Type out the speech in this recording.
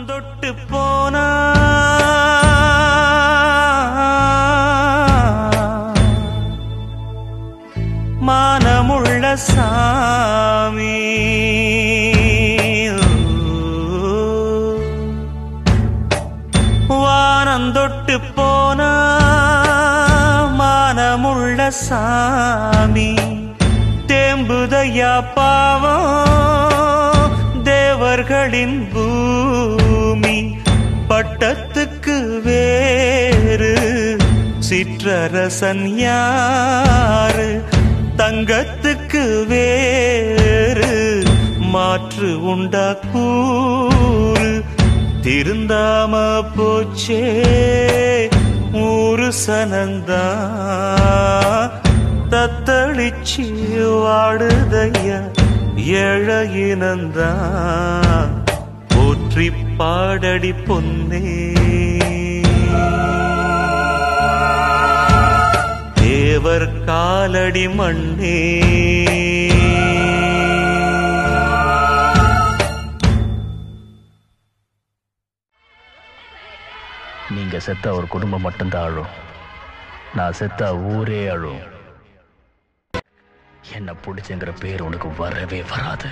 வானந்தொட்டு போனா. மானமுள்ள சாமி. வானந்தொட்டு போனா மானமுள்ள சாமி. தேம்புதையா பாவம் தேவர்களின் பூமி பட்டத்துக்கு வேறு. சிற்றரசன் யாரு? தங்கத்துக்கு வேறு. மாற்று உண்டா கூறு? திருந்தாம போச்சே ஊரு சனந்தா. தத்தளிச்சு வாடுதையா ஏழையினந்தா போற்றி பாடடி பொன்னே. தேவர் காலடி மண்ணே. நீங்க செத்தா ஒரு குடும்பம் மட்டும்தான் அழும். நான் செத்தா ஊரே அழும். என்ன பிடிச்சங்கிற பேர் உனக்கு வரவே வராது.